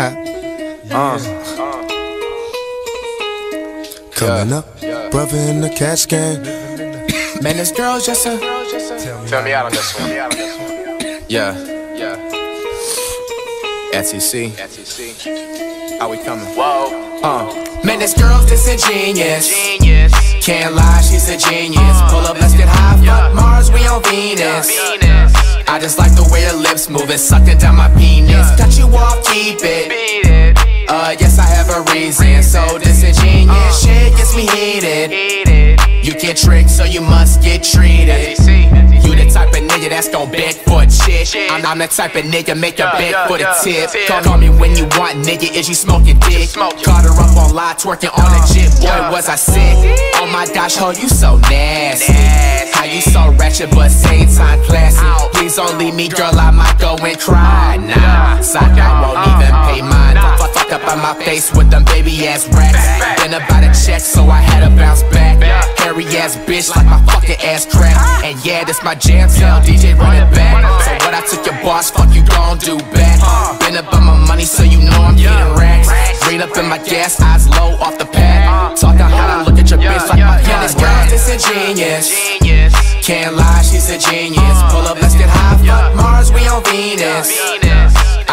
Ha. Uh. Coming up, brother in the cash game. Man, this girl's just a. Tell me out on this one. Yeah, Yeah. SEC. SEC. How we coming? Whoa. Uh. Man, this girl's just a genius. Genius. Can't lie, she's a genius. Pull up, let's get high. Fuck Mars, we on Venus. Venus. I just like the way her lips moving, sucking down my penis. Cut you off, So disingenuous shit gets me heated. You get tricked, so you must get treated. You the type of nigga that's gon' beg for. Shit. I'm, I'm the type of nigga make a beg for the tip. Call, call me when you want, nigga. Is you smoking dick? Caught her up on live, twerking on a jet. Boy, was I sick. Oh my gosh, ho, you so nasty. How you so ratchet, but same time classy. Please don't leave me, girl. I might go and cry. Nah, Yeah. I won't Uh, even uh, pay mine. Fuck up on my face with them baby ass racks. Been about a check, so I had to bounce back. Hairy ass bitch like my fucking ass crack. And yeah, this my jam, tell DJ run it back. So what I took your boss, fuck you gon' do back. Been about my money, so you know I'm getting racks. Green up in my gas, eyes low off the pad. Talking how I look at your bitch like my pen is this a genius. Genius. Can't lie, she's a genius. Pull up, let's get high. Fuck Mars, we on Venus.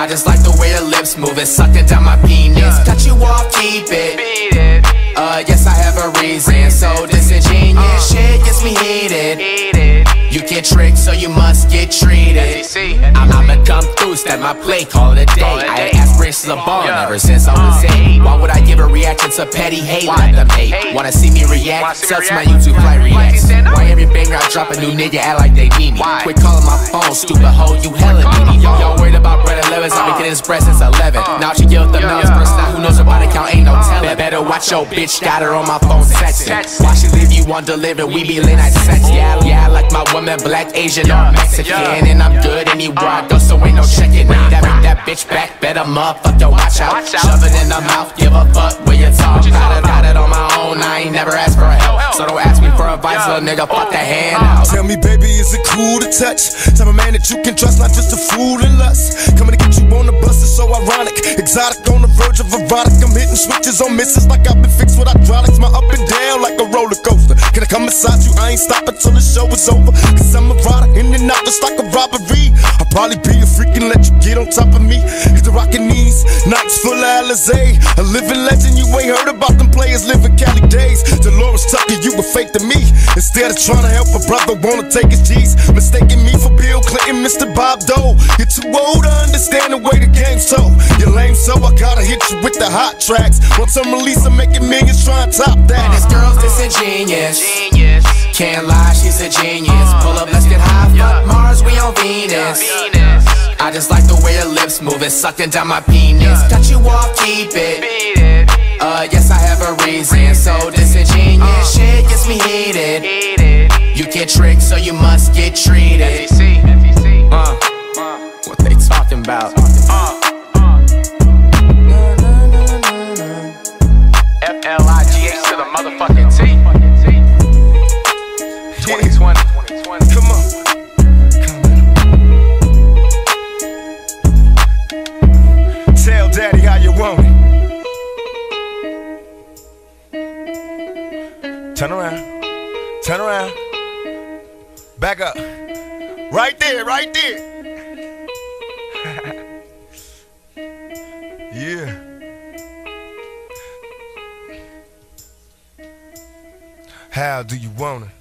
I just like the way your lips move moving, sucking down my penis. Cut you off, keep it. Uh, yes, I have a reason. So disingenuous shit gets me heated. You get tricked, so you must get treated. SEC. I'm, I'ma come through, step my play, call it a day. A I day. ain't ball ever since I was Uh, eight. Why would I give a reaction to petty hate? Them hate. Hate. Wanna see me react? see me Sub to my? YouTube you reacts. Why every banger I drop a new nigga act like they need me? Why? Quit calling my phone, stupid hoe, you hella needy. Y'all, and levers, I've been getting this bread since 11. Uh. Now she give the yeah. person, now who knows about account, ain't no Uh. telling. Better watch your bitch, got her on my phone. Texting. Why she leave you undelivered? We be late night sex. Yeah, yeah, I like my woman black, Asian, or Mexican. And I'm good anywhere I go, so ain't no checking. That, better motherfucker, watch out. Watch out. Shove it in the mouth, give a fuck where you talk. you Got talking it, got it on my own, I ain't never asked for help. help. So don't ask me for advice, Yeah. little nigga, fuck the hand Uh. out. Tell me, baby, is it cool to touch? Type of man that you can trust, not just a fool in lust. Coming to get you on the bus is so ironic. Exotic on the verge of erotic. I'm hitting switches on misses like I've been fixed with hydraulics. My up and down like a roller coaster. Can I come inside you? I ain't stopping till the show is over. Cause I'm a rider in and out just like a robbery. I'll probably be a freak and let you get on top of me. Cause the rockin' these nights full of Alizé. A living legend, you ain't heard about them players living Cali days. Delores Tucker, you were fake to me. Instead of trying to help a brother, wanna take his G's. Mistaking me for Bill Clinton, Mr. Bob Dole. You're too old to understand the way the game's so. You're lame, so I gotta hit you with the hot tracks. Once I'm released, I'm making millions, try and top And this that. girl's disingenuous. Genius. Can't lie, she's a genius. Pull up, let's get high. Fuck Mars, we on Venus. I just like the way her lips moving, sucking down my penis. Cut you off, keep it. Uh, yes, I have a reason. So disingenuous shit gets me heated. You get tricked, so you must get treated. SEC. Uh, what they talking about? Uh. F-L-I-G-H to the motherfucking Turn around. Turn around. Back up. Right there, right there. yeah. How do you want it?